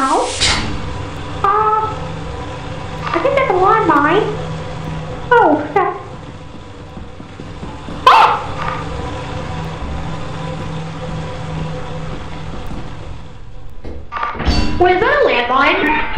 out. Uh, I think that's a landmine. Oh, that... Ah! Was that a landmine?